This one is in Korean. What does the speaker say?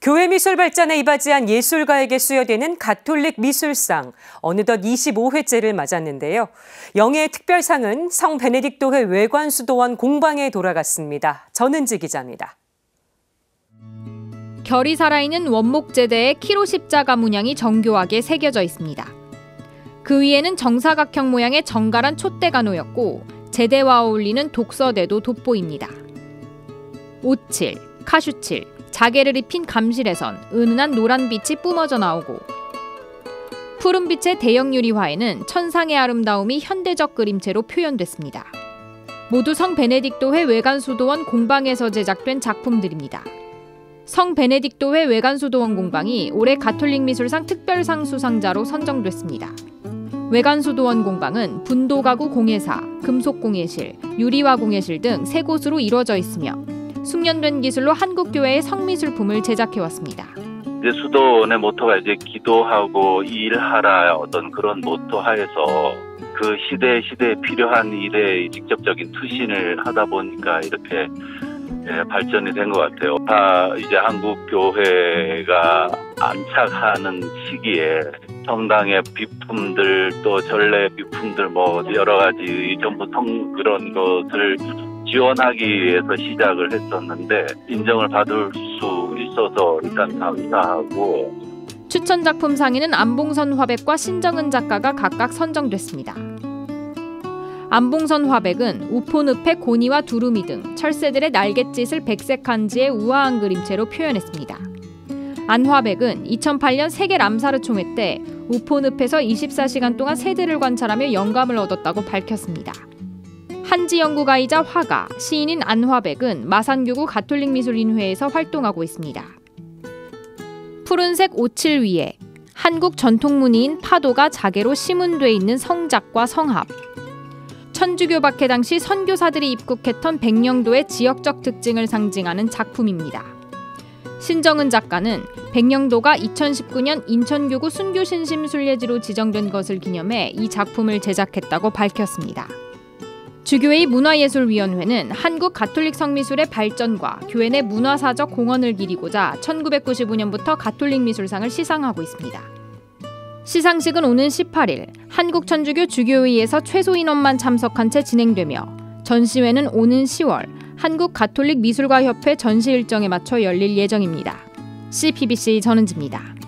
교회 미술 발전에 이바지한 예술가에게 수여되는 가톨릭 미술상 어느덧 25회째를 맞았는데요. 영예의 특별상은 성 베네딕토회 외관 수도원 공방에 돌아갔습니다. 전은지 기자입니다. 결이 살아있는 원목 제대에 키로 십자가 문양이 정교하게 새겨져 있습니다. 그 위에는 정사각형 모양의 정갈한 촛대가 놓였고 제대와 어울리는 독서대도 돋보입니다. 오칠, 카슈칠, 자개를 입힌 감실에선 은은한 노란빛이 뿜어져 나오고 푸른빛의 대형 유리화에는 천상의 아름다움이 현대적 그림체로 표현됐습니다. 모두 성 베네딕토회 외관수도원 공방에서 제작된 작품들입니다. 성 베네딕토회 외관수도원 공방이 올해 가톨릭 미술상 특별상 수상자로 선정됐습니다. 외관수도원 공방은 분도가구 공예사, 금속공예실, 유리화 공예실 등 세 곳으로 이루어져 있으며 숙련된 기술로 한국 교회의 성미술품을 제작해 왔습니다. 이제 수도원의 모토가 이제 기도하고 일하라 어떤 그런 모토 하에서 그 시대 시대에 필요한 일에 직접적인 투신을 하다 보니까 이렇게 예, 발전이 된 것 같아요. 다 이제 한국 교회가 안착하는 시기에 성당의 비품들 또 전래 비품들 뭐 여러 가지 전부 성 그런 것을 지원하기 위해서 시작을 했었는데 인정을 받을 수 있어서 일단 감사하고 추천 작품 상에는 안봉선 화백과 신정은 작가가 각각 선정됐습니다. 안봉선 화백은 우포늪의 고니와 두루미 등 철새들의 날갯짓을 백색 한지에 우아한 그림체로 표현했습니다. 안화백은 2008년 세계 람사르 총회 때 우포늪에서 24시간 동안 새들을 관찰하며 영감을 얻었다고 밝혔습니다. 한지 연구가이자 화가, 시인인 안화백은 마산교구 가톨릭 미술인회에서 활동하고 있습니다. 푸른색 오칠 위에 한국 전통무늬인 파도가 자개로 시문돼 있는 성작과 성합. 천주교 박해 당시 선교사들이 입국했던 백령도의 지역적 특징을 상징하는 작품입니다. 신정은 작가는 백령도가 2019년 인천교구 순교신심순례지로 지정된 것을 기념해 이 작품을 제작했다고 밝혔습니다. 주교회 문화예술위원회는 한국 가톨릭 성미술의 발전과 교회 내 문화사적 공헌을 기리고자 1995년부터 가톨릭 미술상을 시상하고 있습니다. 시상식은 오는 18일 한국천주교 주교회에서 최소 인원만 참석한 채 진행되며 전시회는 오는 10월 한국 가톨릭 미술가 협회 전시 일정에 맞춰 열릴 예정입니다. CPBC 전은지입니다.